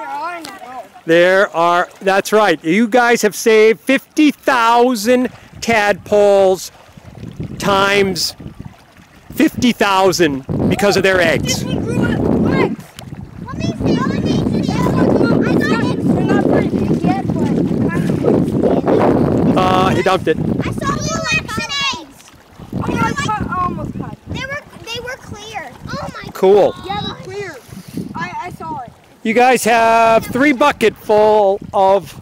there are in. There are, that's right. You guys have saved 50,000 tadpoles times 50,000 because of their eggs. This one grew up legs. Let me see. Let me see. I got it. They're not very big yet, but kind of Uh, he dumped it. I saw blue eggs. Oh, I almost cut. They were they were clear. Oh my Cool. Yeah, they're clear. I, I saw it. You guys have three bucket full of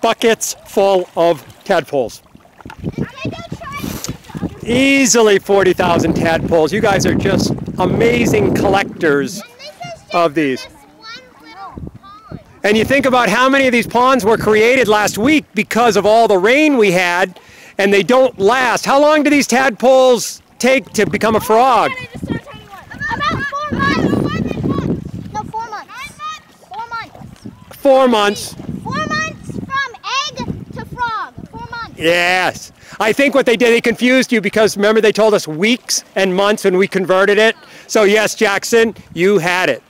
buckets full of tadpoles. I'm gonna go try and get the other Easily 40,000 tadpoles. You guys are just amazing collectors. And this is just Of these. this one little pond. And you think about how many of these ponds were created last week because of all the rain we had, and they don't last. How long do these tadpoles take to become a frog? I just saw a tiny one. About four months. No, four months. Four months. Four months. Four months from egg to frog. Four months. Yes. I think what they did, they confused you because remember they told us weeks and months when we converted it. So yes, Jackson, you had it.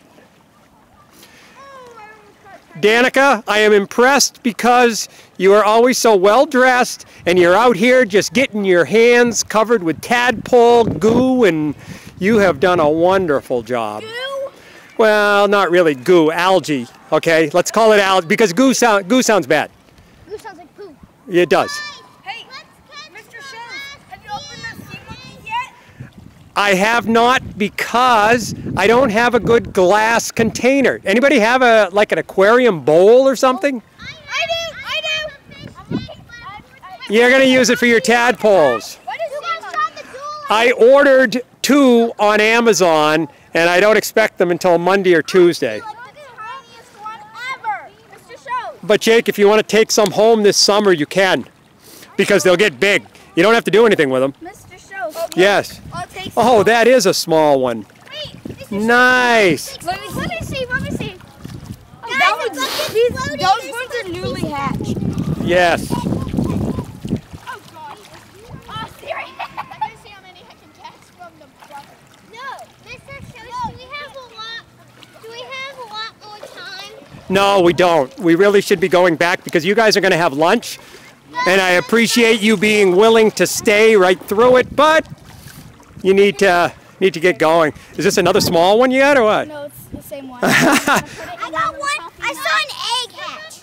Danica, I am impressed because you are always so well dressed and you're out here just getting your hands covered with tadpole goo and you have done a wonderful job. Goo. Well, not really goo, algae. Okay, let's call it algae because goo sound goo sounds bad. Goo sounds like poo. It does. Hey, Mr. Shost, have you opened the sea monkey yet? I have not because I don't have a good glass container. Anybody have a like an aquarium bowl or something? I do. I do. You're gonna use it for your tadpoles. What is it? I ordered two on Amazon and I don't expect them until Monday or Tuesday. Like the tiniest one ever. Mr. Shost. But Jake, if you want to take some home this summer, you can because they'll get big. You don't have to do anything with them. Mr. Shost. Oh, yes. I'll take Oh, that is a small one. Wait. This Nice. Let me Let me see. Let me see. Oh, Guys, that the was, bucket's these, those ones are newly hatched. Yes. Oh gosh. Oh, serious? Let me see how many I can catch from the bucket. No, Mr. Shost, do we have a lot? Do we have a lot more time? No, we don't. We really should be going back because you guys are going to have lunch. And I appreciate you being willing to stay right through it, but you need to need to get going. Is this another small one you got or what? No, it's the same one. I got one. I saw an egg hatch.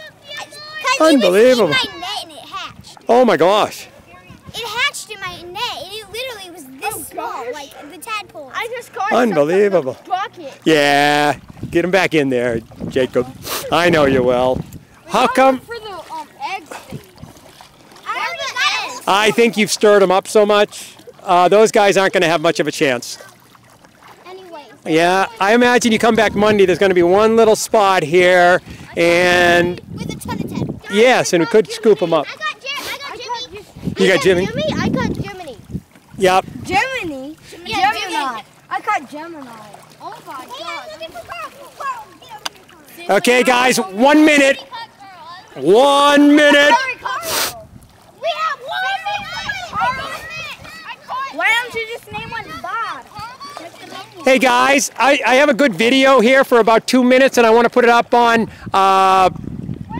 Unbelievable. It was in my net and it hatched. Oh my gosh. It hatched in my net and it literally was this oh small, gosh. like the tadpole. I just caught Unbelievable. something in the bucket. Yeah. Get him back in there, Jacob. I know you will. How come? For the um, eggs thing. I already got it. I think you've stirred them up so much. Uh, those guys aren't going to have much of a chance. Anyways. Yeah, I imagine you come back Monday. There's going to be one little spot here, and With a ton of tadpoles. yes, and we could scoop them up. I got Jim. I got Jimmy. You got Jimmy? Jimmy. I got Jiminy. Yep. Gemini. Yeah, Gemini. I caught Gemini. Oh my god. Okay, guys, one minute. We caught Carl. One minute. We have one minute. Why don't you just name one Bob? Hey, guys, I, I have a good video here for about two minutes, and I want to put it up on uh,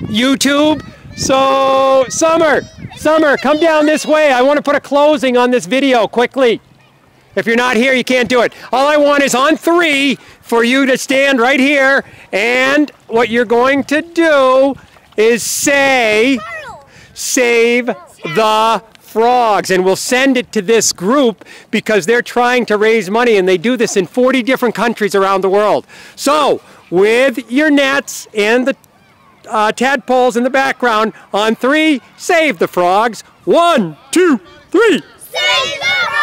YouTube. So, Summer, Summer, come down this way. I want to put a closing on this video quickly. If you're not here, you can't do it. All I want is on three for you to stand right here, and what you're going to do is say, save the frogs. And we'll send it to this group because they're trying to raise money and they do this in 40 different countries around the world. So with your nets and the uh, tadpoles in the background on three save the frogs. One two three. Save the